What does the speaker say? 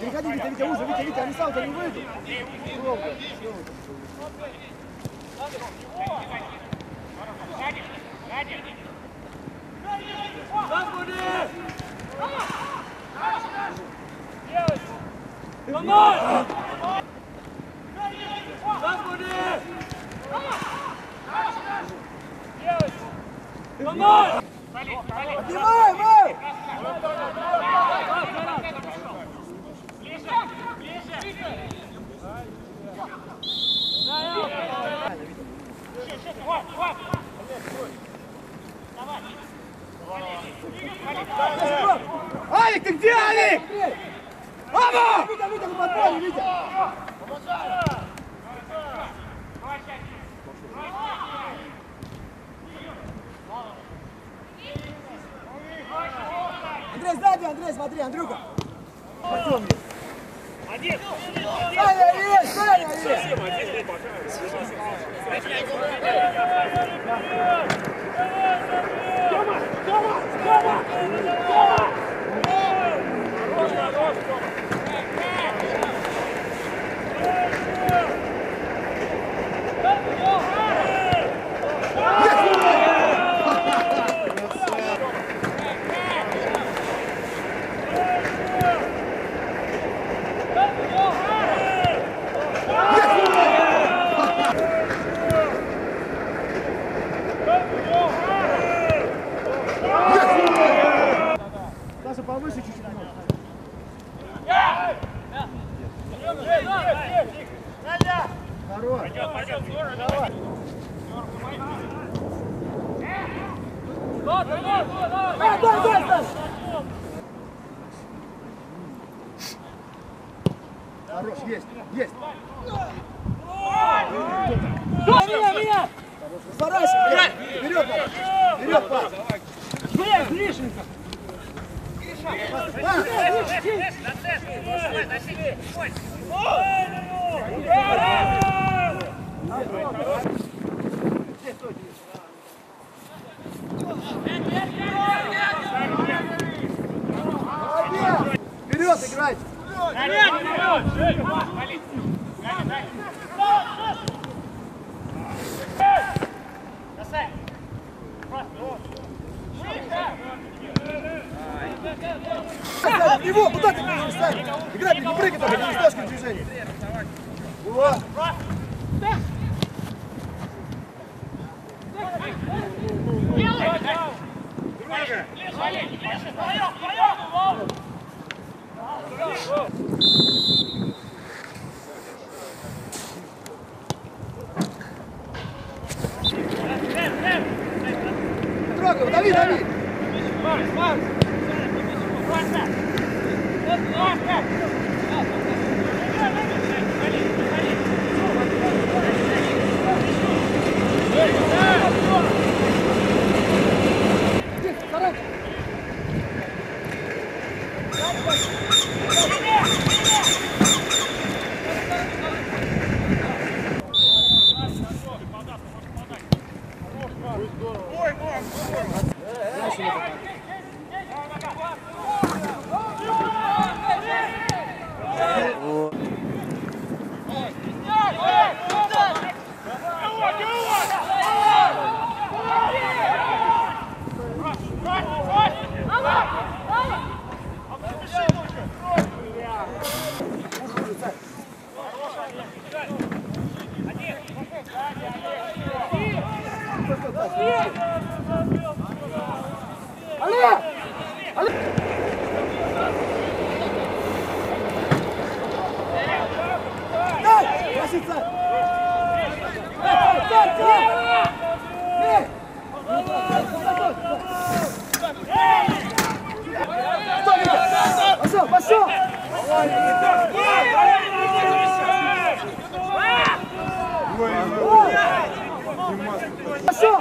Переходи, Витя, Витя, уже, Витя, Витя, они сам-то не выйдут. Долго. Поднимай, Мэй! Алик, ты где, Алик? Мама! Витя, Витя, ну подпали, Витя! Андрей, Андрей, смотри, Андрюха. Артем есть. Саня есть, Саня есть. Саша, Хорош. Дай, дай, дай, Саша. Хорош, есть, есть. Меня, меня! Разворачивай. Вперед, пас. Вперед, Молодец. Вперед играйте. Сзади, в него, куда ты бежишь, Саня? Играй, не прыгай только, не как движение. Вот. Трогай, дави, дави. Иди, старайся. Олег! Пошел, пошел! Пошел!